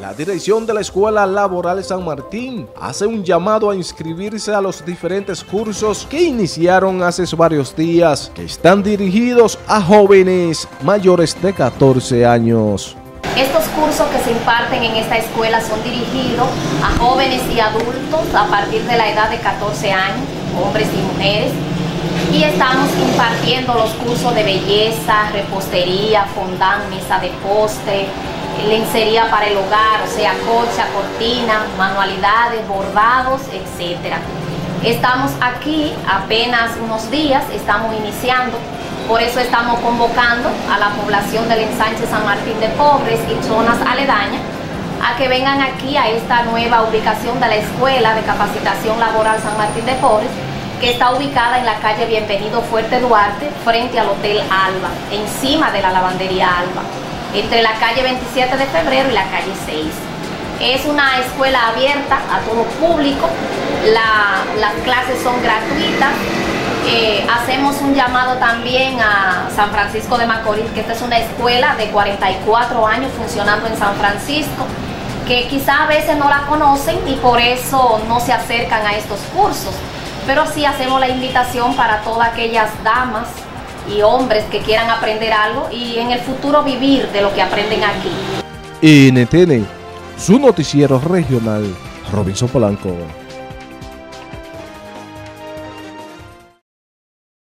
La dirección de la Escuela Laboral San Martín hace un llamado a inscribirse a los diferentes cursos que iniciaron hace varios días, que están dirigidos a jóvenes mayores de 14 años. Estos cursos que se imparten en esta escuela son dirigidos a jóvenes y adultos a partir de la edad de 14 años, hombres y mujeres, y estamos impartiendo los cursos de belleza, repostería, fondant, mesa de postre, lencería para el hogar, o sea, cocha, cortina, manualidades, bordados, etc. Estamos aquí apenas unos días, estamos iniciando, por eso estamos convocando a la población del ensanche San Martín de Pobres y zonas aledañas a que vengan aquí a esta nueva ubicación de la Escuela de Capacitación Laboral San Martín de Pobres, que está ubicada en la calle Bienvenido Fuerte Duarte, frente al Hotel Alba, encima de la lavandería Alba entre la calle 27 de febrero y la calle 6. Es una escuela abierta a todo público, las clases son gratuitas. Eh, hacemos un llamado también a San Francisco de Macorís, que esta es una escuela de 44 años funcionando en San Francisco, que quizá a veces no la conocen y por eso no se acercan a estos cursos. Pero sí hacemos la invitación para todas aquellas damas y hombres que quieran aprender algo y en el futuro vivir de lo que aprenden aquí. NTN, su noticiero regional, Robinson Polanco.